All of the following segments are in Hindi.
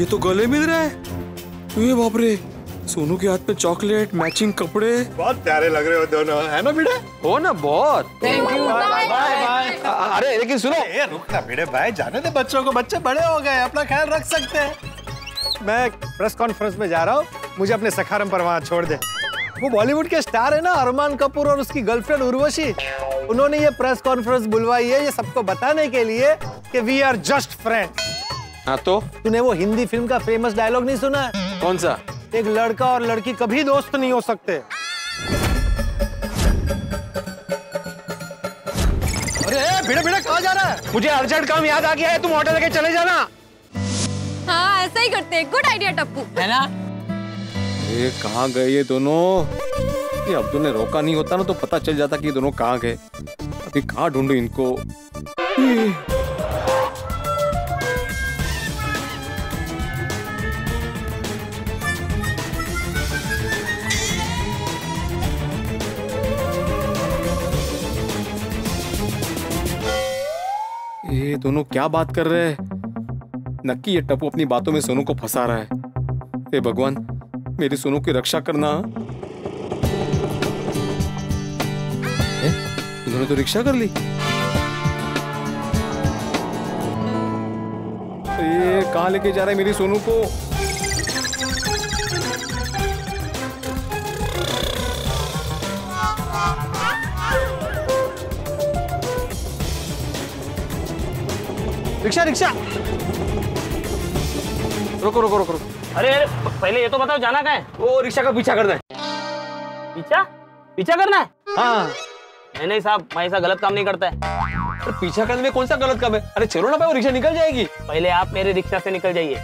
ये तो गले मिल रहा है। ये बाप रे सोनू के हाथ में चॉकलेट मैचिंग कपड़े। बहुत प्यारे लग रहे हो दोनों है ना बेटा हो ना बहुत। थैंक यू बाय बाय अरे लेकिन सुनो। ए रुकना बेटे भाई जाने दे बच्चों को बच्चे बड़े हो गए अपना ख्याल रख सकते हैं। मैं प्रेस कॉन्फ्रेंस में जा रहा हूँ मुझे अपने सखारम पर वहाँ छोड़ दे। वो बॉलीवुड के स्टार है ना अरमान कपूर और उसकी गर्लफ्रेंड उर्वशी। उन्होंने ये प्रेस कॉन्फ्रेंस बुलवाई है ये सबको बताने के लिए कि वी आर जस्ट फ्रेंड हाँ तो? तूने वो हिंदी फ़िल्म का फ़ेमस डायलॉग नहीं सुना? है कौन सा? एक लड़का और लड़की कभी दोस्त नहीं हो सकते। अरे भिड़े भिड़े कहाँ जा रहा है? मुझे अर्जेंट काम याद आ गया है तुम ऑटो लेके चले जाना। हाँ ऐसा ही करते हैं। Good idea Tappu. है ना? ये कहाँ गए ये दोनों? ये अब्दुल ने रोका नहीं होता ना तो पता चल जाता कि ये दोनों कहाँ गए। अभी कहाँ ढूंढूं इनको? दोनों क्या बात कर रहे हैं? नक्की ये टप्पू अपनी बातों में सोनू को फंसा रहा है। हे भगवान मेरी सोनू की रक्षा करना ए, इन्होंने तो रिक्शा कर ली। ये कहा लेके जा रहे है मेरी सोनू को? रिक्शा रिक्शा। रुको रुको रुको रुको। अरे अरे पहले ये तो बताओ जाना कहाँ है? वो रिक्शा का पीछा करना है। पीछा? पीछा करना है? हाँ। नहीं नहीं साहब मैं ऐसा गलत काम नहीं करता है। अरे पीछा करने में कौन सा गलत काम है? अरे चलो ना भाई वो रिक्शा निकल जाएगी। पहले आप मेरे रिक्शा से निकल जाइए।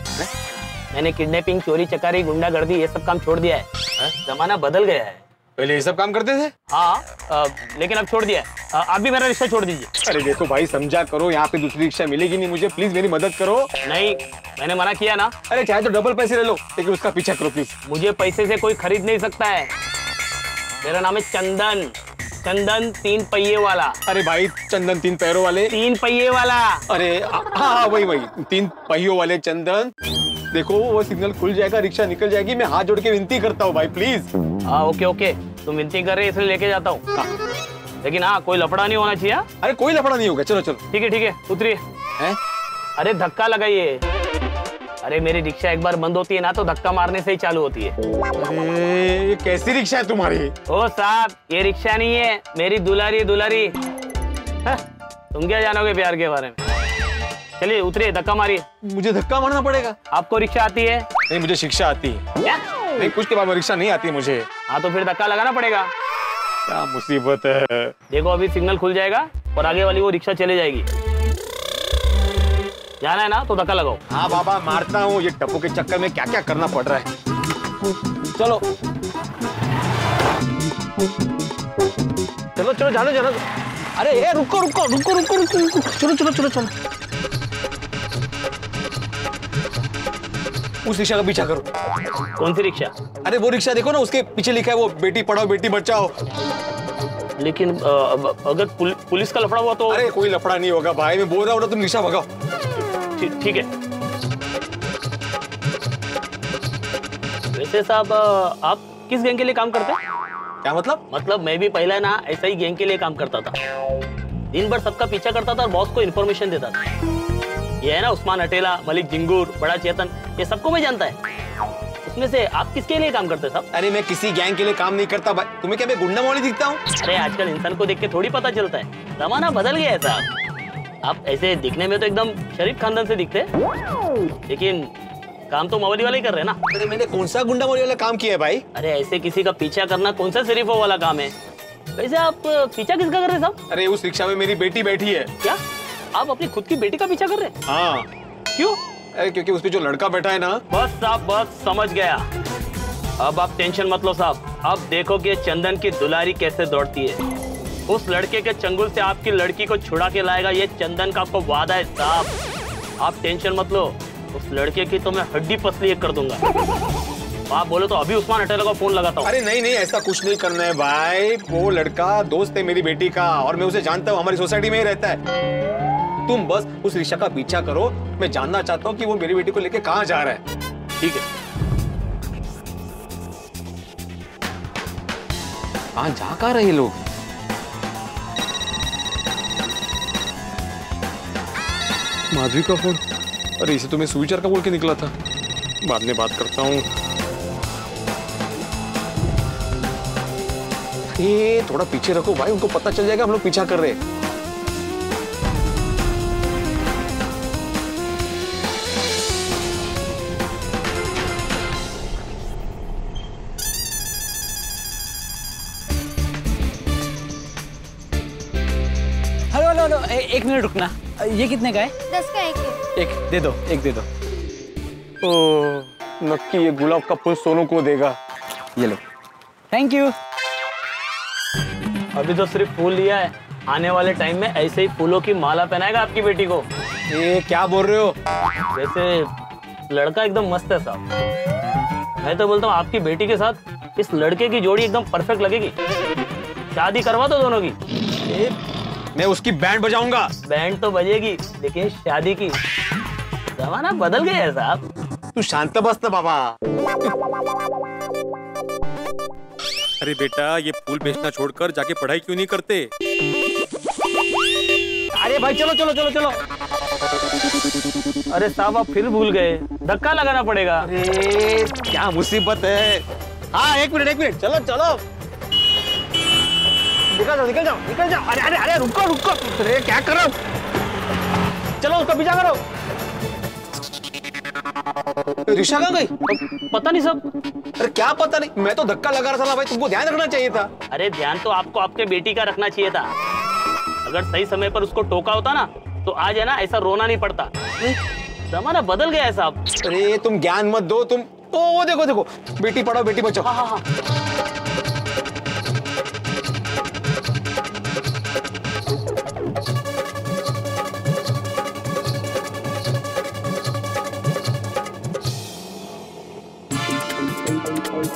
मैंने किडनैपिंग चोरी चकारी गुंडागर्दी ये सब काम छोड़ दिया है? जमाना बदल गया है। पहले ये सब काम करते थे? हाँ लेकिन अब छोड़ दिया है। अ, आप भी मेरा रिक्शा छोड़ दीजिए। अरे देखो भाई समझा करो यहाँ पे दूसरी रिक्शा मिलेगी नहीं मुझे। प्लीज़ मेरी मदद करो। नहीं मैंने मना किया ना। अरे चाहे तो डबल पैसे ले लो लेकिन उसका पीछा करो प्लीज़ मुझे पैसे से कोई खरीद नहीं सकता है। मेरा नाम है चंदन। चंदन तीन पहिए वाला। अरे भाई चंदन तीन पैरों वाले। तीन पहिए वाला। अरे हाँ हाँ वही वही। तीन पहियों वाले चंदन। देखो वो सिग्नल खुल जाएगा रिक्शा निकल जाएगी। मैं हाथ जोड़ के विनती करता हूँ भाई प्लीज़ हाँ ओके ओके। तुम विनती कर रहे इसलिए लेके जाता हूँ। लेकिन हाँ कोई लफड़ा नहीं होना चाहिए हाँ? अरे कोई लफड़ा नहीं होगा चलो चलो। ठीक है ठीक है उतरिए। अरे धक्का लगाइए। अरे मेरी रिक्शा एक बार बंद होती है ना तो धक्का मारने से ही चालू होती है। अरे ये कैसी रिक्शा है तुम्हारी? ओ साहब ये रिक्शा नहीं है मेरी दुलारी दुलारी। हाँ, तुम क्या जानोगे प्यार के बारे में? चलिए उतरिए धक्का मारिए। मुझे धक्का मारना पड़ेगा। आपको रिक्शा आती है? नहीं मुझे शिक्षा आती है। क्या? नहीं कुछ के बाद रिक्शा नहीं आती मुझे। हाँ तो फिर धक्का लगाना पड़ेगा। क्या मुसीबत है। देखो अभी सिग्नल खुल जाएगा और आगे वाली वो रिक्शा चली जाएगी। जाना है ना तो धक्का लगाओ। हाँ बाबा मारता हूँ। ये टप्पू के चक्कर में क्या क्या करना पड़ रहा है। चलो। चलो चलो जानो जानो। अरे ए रुको रुको रुको रुको रुको रुको चलो चलो चलो चलो। उस रिक्शा का पीछा करो। कौन सी रिक्शा? अरे वो रिक्शा देखो ना उसके पीछे लिखा है वो बेटी पढ़ाओ बेटी बचाओ। लेकिन अगर पुल, पुलिस का लफड़ा हुआ तो अरे कोई लफड़ा नहीं होगा भाई मैं बोल रहा हूँ ना तुम रिक्शा भगाओ। ठीक ठीक है। वैसे साहब आप किस गैंग के लिए काम करते हैं? क्या मतलब? मतलब मैं भी पहला ना ऐसा ही गैंग के लिए काम करता था। दिन भर सबका पीछा करता था और बॉस को इन्फॉर्मेशन देता था। ये है ना उस्मान अटेला मलिक जिंगूर बड़ा चेतन। ये सबको मैं जानता है। उसमें से आप किसके लिए काम करते हैं साहब? अरे मैं किसी गैंग के लिए काम नहीं करता भाई तुम्हें क्या मैं गुंडा मौली दिखता हूँ? अरे आजकल इंसान को देख के थोड़ी पता चलता है। जमाना बदल गया है साहब। आप ऐसे दिखने में तो एकदम शरीफ खानदान से दिखते हैं। लेकिन काम तो मवली वाले ही कर रहे हैं ना। अरे मैंने कौन सा गुंडा मौली वाला काम किया है भाई? अरे ऐसे किसी का पीछा करना कौन सा शरीफों वाला काम है? वैसे आप पीछा किसका कर रहे साहब? अरे उस रिक्शा में मेरी बेटी बैठी है। क्या? आप अपनी खुद की बेटी का पीछा कर रहे हैं? हाँ। क्यों? क्योंकि उस पे जो लड़का बैठा है ना। बस साहब बस समझ गया। अब आप टेंशन मत लो साहब। अब देखो कि चंदन की दुलारी कैसे दौड़ती है। उस लड़के के चंगुल से आपकी लड़की को छुड़ा के लाएगा ये चंदन का आपको वादा है साहब। आप टेंशन मत लो। उस लड़के की तो मैं हड्डी पसली एक कर दूँगा। आप बोलो तो अभी उस्मान अटेला को फ़ोन लगाता हूँ। अरे नहीं नहीं ऐसा कुछ नहीं करना है भाई। वो लड़का दोस्त है मेरी बेटी का और मैं उसे जानता हूँ हमारी सोसाइटी में ही रहता है। तुम बस उस रिक्शा का पीछा करो। मैं जानना चाहता हूँ कि वो मेरी बेटी को लेके कहाँ जा रहा है। ठीक है? कहाँ जा कहाँ रहे लोग? माधवी का फ़ोन। अरे इसे तो मैं स्विचर का बोल के निकला था। बाद में बात करता हूँ। ये थोड़ा पीछे रखो भाई उनको पता चल जाएगा हम लोग पीछा कर रहे हैं। एक मिनट रुकना। ये कितने का है? दस का एक। है एक दे दो एक दे दो। ओ, नक्की ये गुलाब का फूल सोनू को देगा। ये लो। थैंक यू अभी तो सिर्फ़ फूल लिया है। आने वाले टाइम में ऐसे ही फूलों की माला पहनाएगा आपकी बेटी को। ये क्या बोल रहे हो? वैसे लड़का एकदम मस्त है साहब। मैं तो बोलता हूँ आपकी बेटी के साथ इस लड़के की जोड़ी एकदम परफेक्ट लगेगी। शादी करवा दो दोनों की। ए, मैं उसकी बैंड बजाऊँगा। बैंड तो बजेगी लेकिन शादी की। जमाना बदल गया है साहब। तू शांत बस ना बाबा। अरे बेटा ये फूल बेचना छोड़कर जाके पढ़ाई क्यों नहीं करते? अरे भाई चलो चलो चलो चलो। अरे साहब आप फिर भूल गए। धक्का लगाना पड़ेगा। अरे क्या मुसीबत है? हाँ एक मिनट एक मिनट। चलो चलो। निकल जाओ निकल जाओ निकल जाओ। अरे अरे अरे रुको रुको। अरे क्या कर रहे हो? चलो उसका पीछा करो। रिक्शा कहाँ गई? पता नहीं सब। अरे क्या पता नहीं? मैं तो धक्का लगा रहा था ना भाई तुमको ध्यान रखना चाहिए था। अरे ध्यान तो आपको आपके बेटी का रखना चाहिए था। अगर सही समय पर उसको टोका होता ना तो आज है ना ऐसा रोना नहीं पड़ता। जमाना बदल गया है साहब। अरे तुम ज्ञान मत दो तुम ओ वो देखो देखो। बेटी पढ़ाओ बेटी बचाओ। हाँ हाँ हाँ। कॉलेज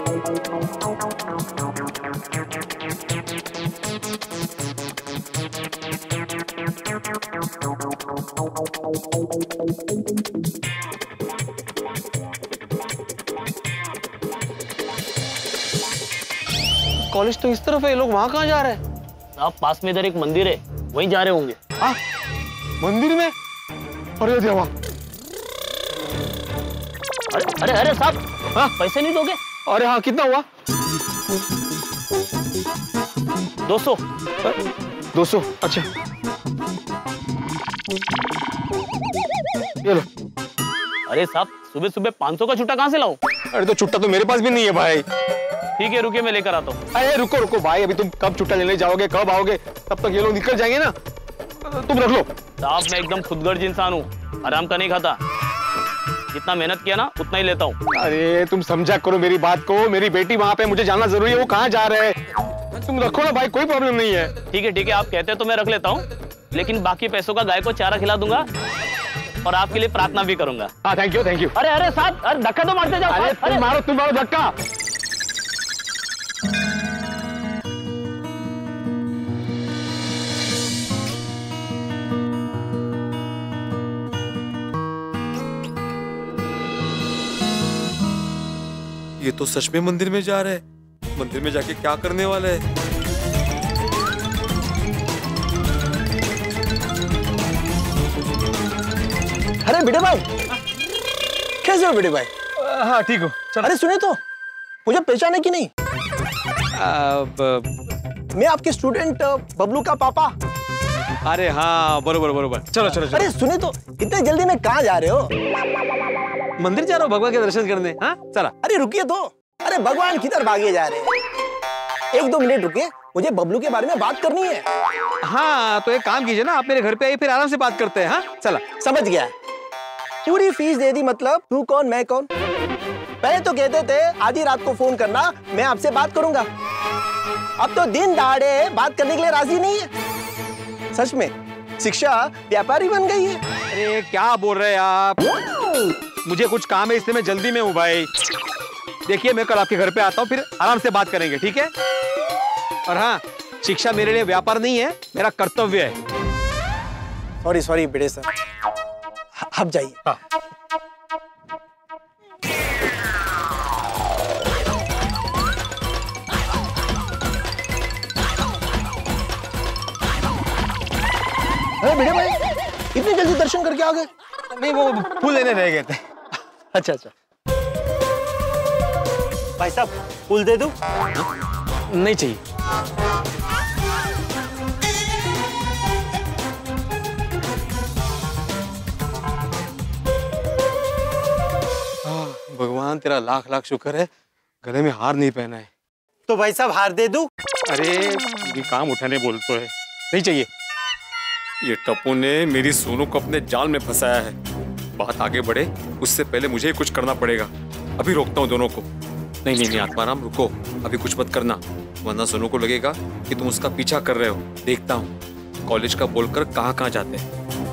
तो इस तरफ़ है लोग वहाँ कहाँ जा रहे हैं? आप पास में इधर एक मंदिर है वहीं जा रहे होंगे। हाँ? मंदिर में? अरे देवा। अरे अरे अरे साहब हाँ? पैसे नहीं दोगे? अरे हाँ कितना हुआ? दो सौ। दो सौ अच्छा। ये लो अरे साहब सुबह सुबह पाँच सौ का छुट्टा कहाँ से लाऊं? अरे तो छुट्टा तो मेरे पास भी नहीं है भाई। ठीक है रुके मैं लेकर आता हूँ। अरे रुको रुको भाई अभी तुम कब छुट्टा लेने जाओगे कब आओगे? तब तक ये लोग निकल जाएँगे ना। तुम रख लो। साहब मैं एकदम खुदगर्ज इंसान हूँ। आराम का नहीं खाता। जितना मेहनत किया ना उतना ही लेता हूँ। अरे तुम समझा करो मेरी बात को। मेरी बेटी वहाँ पे मुझे जाना ज़रूरी है वो कहाँ जा रहे हैं? तुम रखो ना भाई कोई प्रॉब्लम नहीं है। ठीक है ठीक है आप कहते हैं तो मैं रख लेता हूँ लेकिन बाकी पैसों का गाय को चारा खिला दूँगा और आपके लिए प्रार्थना भी करूँगा। हाँ थैंक यू थैंक यू अरे अरे साहब अरे धक्का तो मारते जाओ अरे तुम मारो तुम मारो धक्का। ये तो सच में मंदिर में जा रहे हैं। मंदिर में जाके क्या करने वाले हैं? अरे बेटे भाई कैसे हो बेटे भाई? हाँ ठीक हो चलो। अरे सुने तो मुझे पहचाने की नहीं। अब मैं आपके स्टूडेंट बबलू का पापा। अरे हाँ बरोबर बरोबर। चलो चलो चलो। अरे सुने तो इतने जल्दी में कहाँ जा रहे हो? मंदिर जा रहा हूँ भगवान के दर्शन करने। हाँ चला अरे रुकिए तो। अरे भगवान किधर भागे जा रहे हैं? एक दो मिनट रुकिए मुझे बबलू के बारे में बात करनी है। हाँ तो एक काम कीजिए ना आप मेरे घर पे आइए फिर आराम से बात करते हैं हाँ? चला समझ गया। पूरी फ़ीस दे दी मतलब तू कौन मैं कौन? पहले तो कहते थे आधी रात को फ़ोन करना मैं आपसे बात करूँगा। अब तो दिन दहाड़े बात करने के लिए राज़ी नहीं है। सच में शिक्षा व्यापारी बन गई है। अरे क्या बोल रहे हैं आप? मुझे कुछ काम है इसलिए मैं जल्दी में हूँ भाई। देखिए मैं कल आपके घर पे आता हूँ फिर आराम से बात करेंगे ठीक है? और हाँ शिक्षा मेरे लिए व्यापार नहीं है मेरा कर्तव्य है। सॉरी सॉरी बेटे सर। आप जाइए। हाँ। अरे बेटे भाई इतनी जल्दी दर्शन करके आ गए? नहीं वो फूल लेने रह गए थे। अच्छा अच्छा। भाई साहब फूल दे दूँ? नहीं चाहिए। भगवान तेरा लाख लाख शुक्र है गले में हार नहीं पहना है। तो भाई साहब हार दे दू? अरे ये काम उठाने बोल तो है। नहीं चाहिए। ये टप्पू ने मेरी सोनू को अपने जाल में फंसाया है। बात आगे बढ़े, उससे पहले मुझे ही कुछ करना पड़ेगा। अभी रोकता हूँ दोनों को। नहीं नहीं नहीं, आत्माराम, रुको। अभी कुछ मत करना। वरना सोनू को लगेगा कि तुम उसका पीछा कर रहे हो। देखता हूँ। कॉलेज का बोलकर कहाँ कहाँ जाते हैं।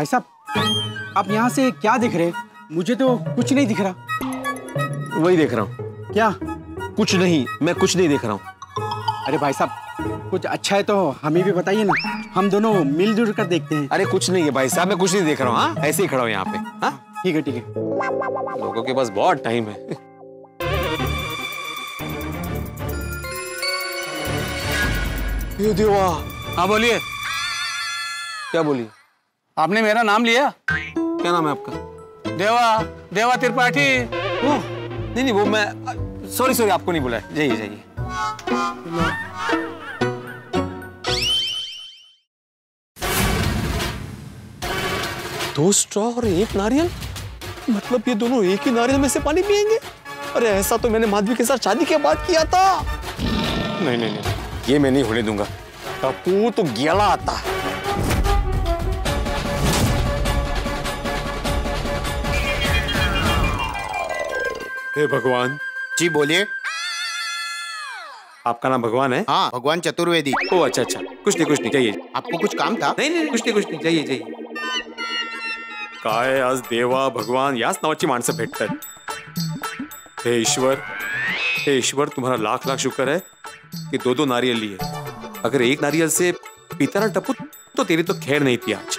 भाई साहब आप यहाँ से क्या देख रहे मुझे तो कुछ नहीं दिख रहा। वही देख रहा हूँ। क्या? कुछ नहीं मैं कुछ नहीं देख रहा हूँ। अरे भाई साहब कुछ अच्छा है तो हमें भी बताइए ना। हम दोनों मिलजुल कर देखते हैं। अरे कुछ नहीं है भाई साहब मैं कुछ नहीं देख रहा हूँ हाँ? ऐसे ही खड़ा हूँ यहाँ पे हाँ? ठीक है ठीक है। लोगों के पास बहुत टाइम है। ये देवा। हाँ बोलिए। क्या बोली? आपने मेरा नाम लिया? क्या नाम है आपका? देवा देवा त्रिपाठी। नहीं नहीं वो मैं सॉरी सॉरी आपको नहीं बुलाया। जाइए जाइए। दो स्ट्रॉ और एक नारियल? मतलब ये दोनों एक ही नारियल में से पानी पिएँगे अरे ऐसा तो मैंने माधवी के साथ शादी के बाद किया था। नहीं नहीं नहीं ये मैं नहीं होने दूँगा। टप्पू तो गला आता है। हे भगवान। जी बोलिए। आपका नाम भगवान है? हाँ भगवान चतुर्वेदी। ओ अच्छा अच्छा। कुछ नहीं कुछ नहीं जाइए। आपको कुछ काम था? नाही नाही कुछ नाही कुछ नाही जाइए जाइए। काय आज देवा भगवान याच नावाची माणसं भेटतात? हे ईश्वर हे ईश्वर तुम्हारा लाख लाख शुक्र है कि दो दो नारियल लिए. अगर एक नारियल से पीता ना टप्पू तो तेरी तो खैर नहीं थी आज.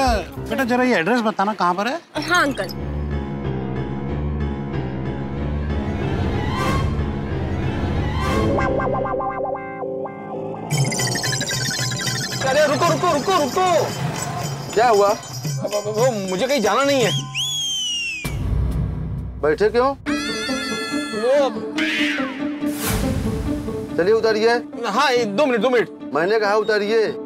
बेटा बेटा जरा ये एड्रेस बताना कहाँ पर है? हाँ अंकल। अरे रुको रुको रुको रुको। क्या हुआ? वो मुझे कहीं जाना नहीं है। बैठे क्यों? चलिए उतारिए। हाँ एक- दो मिनट दो मिनट। मैंने कहा उतारिए।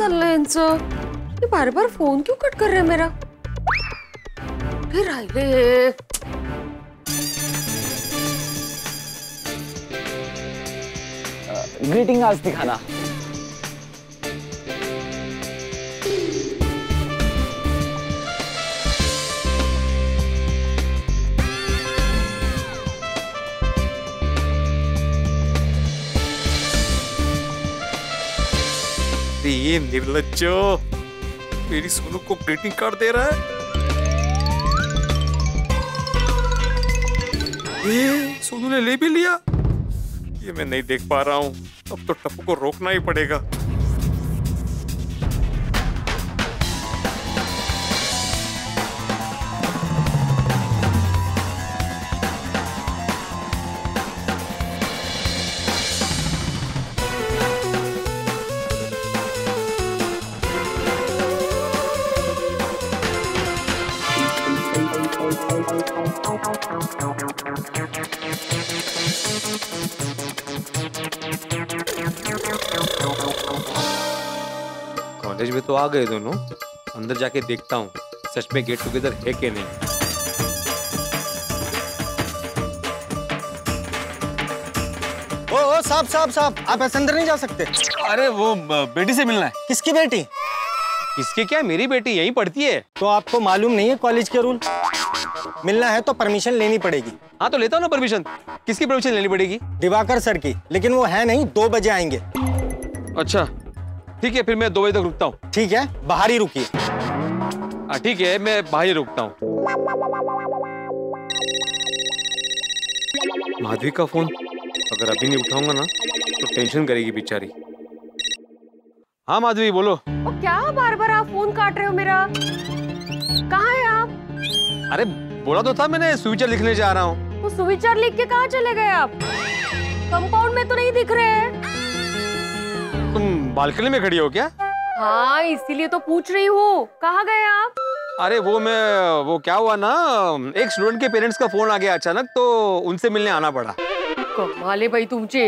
चल रहा है इनसे ये बार बार फ़ोन क्यों कट कर रहे मेरा? फिर राहिले ग्रीटिंग आज दिखाना। ये निर्लज्जो। मेरी सोनू को ग्रीटिंग कार्ड दे रहा है। ये सोनू ने ले भी लिया। ये मैं नहीं देख पा रहा हूँ। अब तो टप्पू को रोकना ही पड़ेगा। आ गए दोनों अंदर जाके देखता हूँ सच में गेट टुगेदर है कि नहीं। ओ, ओ साहब साहब साहब आप ऐसे अंदर नहीं जा सकते। अरे वो बेटी से मिलना है। किसकी बेटी? किसके क्या मेरी बेटी यहीं पढ़ती है। तो आपको मालूम नहीं है कॉलेज के रूल? मिलना है तो परमिशन लेनी पड़ेगी। हाँ तो लेता हूँ ना परमिशन किसकी परमिशन लेनी पड़ेगी? दिवाकर सर की लेकिन वो है नहीं दो बजे आएँगे। अच्छा। ठीक है फिर मैं दो बजे तक रुकता हूँ। ठीक है बाहर ही रुकिए। हाँ ठीक है मैं बाहर ही रुकता हूँ। माधवी का फ़ोन? अगर अभी नहीं उठाऊँगा ना तो टेंशन करेगी बेचारी। हाँ माधवी बोलो। ओ क्या बार बार आप फ़ोन काट रहे हो मेरा? कहाँ है आप? अरे बोला तो था मैंने स्विचर लिखने जा रहा हूँ। वो सुविचार लिख के कहाँ चले गए आप? कंपाउंड में तो नहीं दिख रहे हैं। तुम बालकनी में खड़ी हो क्या? हाँ इसीलिए तो पूछ रही हूँ। कहाँ गए आप? अरे वो मैं वो क्या हुआ ना एक स्टूडेंट के पेरेंट्स का फ़ोन आ गया अचानक तो उनसे मिलने आना पड़ा। कमाले भाई तुमचे।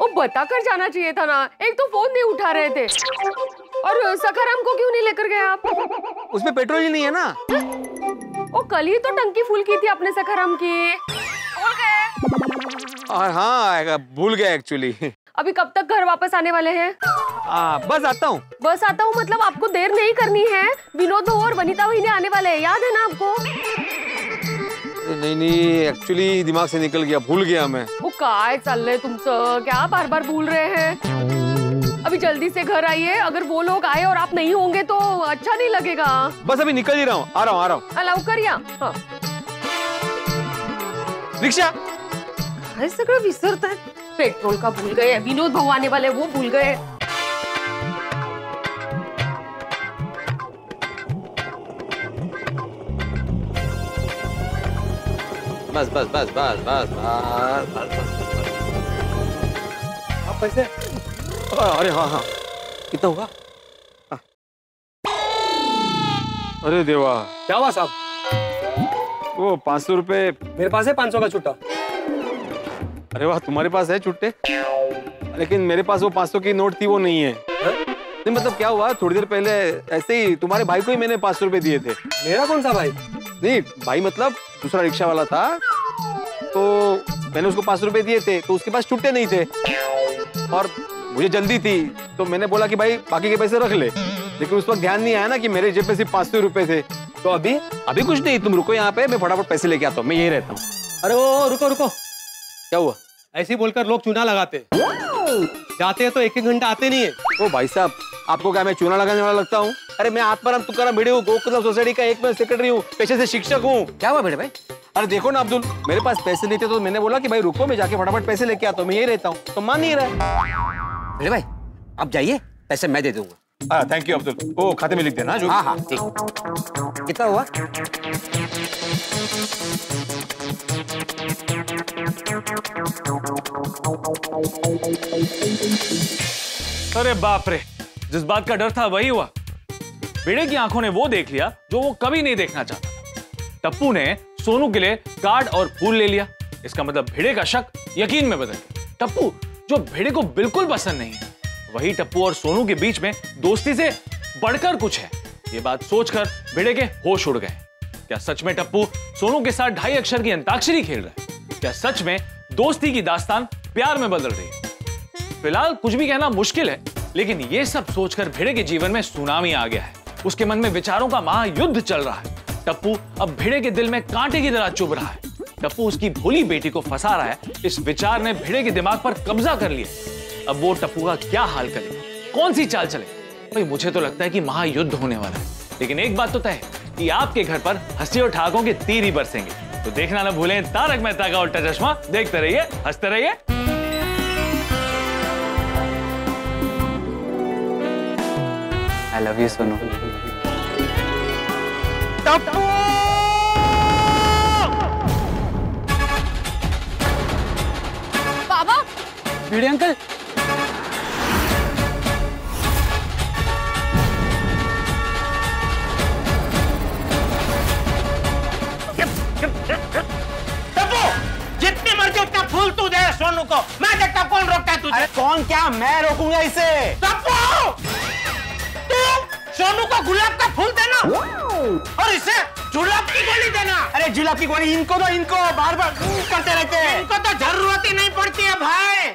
वो बता कर जाना चाहिए था ना एक तो फ़ोन नहीं उठा रहे थे। और सखाराम को क्यों नहीं लेकर गए आप? उसमें पेट्रोल ही नहीं है ना? वो कल ही तो टंकी फुल की थी अपने सखाराम की। भूल गए। और हाँ भूल गया एक्चुअली अभी कब तक घर वापस आने वाले हैं? आ, बस आता हूँ। बस आता हूँ मतलब आपको देर नहीं करनी है। विनोद और वनिता वही आने वाले हैं याद है ना आपको? नहीं नहीं एक्चुअली दिमाग से निकल गया भूल गया मैं। वो काय चल रहे तुमचं क्या बार बार भूल रहे हैं? अभी जल्दी से घर आइए अगर वो लोग आए और आप नहीं होंगे तो अच्छा नहीं लगेगा। बस अभी निकल ही रहा हूँ आ रहा हूँ आ रहा हूँ। हा, लवकर या हा. रिक्शा? काय सगळं विसरताय पेट्रोल का भूल गए विनोद भाऊ आने वाले वो भूल गए। बस बस बस बस बस बस बस बस आप पैसे? अरे हाँ हाँ। कितना होगा हाँ। अरे देवा। क्या हुआ साहब? वो पाँच सौ रुपये मेरे पास है पाँच सौ का छुट्टा। अरे वाह तुम्हारे पास है छुट्टे? लेकिन मेरे पास वो पाँच सौ की नोट थी वो नहीं है। नहीं मतलब क्या हुआ? थोड़ी देर पहले ऐसे ही तुम्हारे भाई को ही मैंने पाँच सौ रुपये दिए थे। मेरा कौन सा भाई? नहीं भाई मतलब दूसरा रिक्शा वाला था। तो मैंने उसको पाँच सौ रुपये दिए थे तो उसके पास छुट्टे नहीं थे। और मुझे जल्दी थी तो मैंने बोला कि भाई बाकी के पैसे रख ले। लेकिन उस वक्त ध्यान नहीं आया ना कि मेरे जेब पे सिर्फ़ पाँच सौ रुपए थे। तो अभी अभी कुछ नहीं तुम रुको यहाँ पे मैं फटाफट पैसे लेके आता हूँ मैं यही रहता हूँ। अरे ओ रुको रुको। क्या हुआ? ऐसे ही बोलकर लोग चूना लगाते। जाते हैं तो एक एक घंटा आते नहीं है। ओ भाई साहब आपको क्या मैं चूना लगाने वाला लगता हूँ? अरे मैं आत्माराम तुकाराम भिड़े हूँ गोकुलम सोसाइटी का एक मैं सेक्रेटरी हूँ पेशे से शिक्षक हूँ। क्या हुआ बेटे भाई? अरे देखो ना अब्दुल मेरे पास पैसे नहीं थे तो मैंने बोला कि भाई रुको मैं जाके फटाफट पैसे लेके आता हूँ मैं यही रहता हूँ। तो मान नहीं रहा। बेटे भाई आप जाइए पैसे मैं दे दूँगा। हाँ थैंक यू अब्दुल। ओ खाते में लिख देना जो हाँ हाँ ठीक कितना हुआ? अरे बाप रे, जिस बात का डर था वही हुआ। बेड़े की आँखों ने वो देख लिया जो वो कभी नहीं देखना चाहता टप्पू ने सोनू के लिए कार्ड और फूल ले लिया। इसका मतलब भिड़े का शक यकीन में बदल गया। टप्पू, जो भिड़े को बिल्कुल पसंद नहीं है, वही टप्पू और सोनू के बीच में दोस्ती से बढ़कर कुछ है। ये बात सोचकर भिड़े के होश उड़ गए। क्या सच में टप्पू सोनू के साथ ढाई अक्षर की अंताक्षरी खेल रहा है? क्या सच में दोस्ती की दास्तान प्यार में बदल रही। फ़िलहाल कुछ भी कहना मुश्किल है, लेकिन ये सब सोचकर भिड़े के जीवन में सुनामी आ गया है। उसके मन में विचारों का महायुद्ध चल रहा है। टप्पू अब भिड़े के दिल में कांटे की तरह चुभ रहा है। टप्पू उसकी भोली बेटी को फंसा रहा है। इस विचार ने भिड़े के दिमाग पर कब्जा कर लिया। अब वो टप्पू का क्या हाल करेगा? कौन सी चाल चले? भाई, मुझे तो लगता है कि महायुद्ध होने वाला है। लेकिन एक बात तो तय है कि आपके घर पर हँसी और ठाकों के तीर ही बरसेंगे। तो देखना ना भूलें तारक मेहता का उल्टा चश्मा। देखते रहिए हँसते रहिए। I love you Sonu Baba! Uncle को। मैं देखता कौन रोकता है तुझे। अरे कौन क्या? मैं रोकूँगा इसे। तू सोनू को गुलाब का फूल देना और इसे जुलाब की गोली देना। अरे जुलाब की गोली इनको दो इनको। बार बार करते रहते हैं। इनको तो ज़रूरत ही नहीं पड़ती है भाई।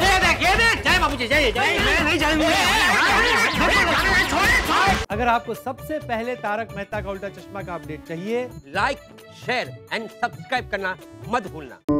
ये देख ये देख। जय बाबू जी जय जय मैं नहीं अगर आपको सबसे पहले तारक मेहता का उल्टा चश्मा का अपडेट चाहिए लाइक शेयर एंड सब्सक्राइब करना मत भूलना।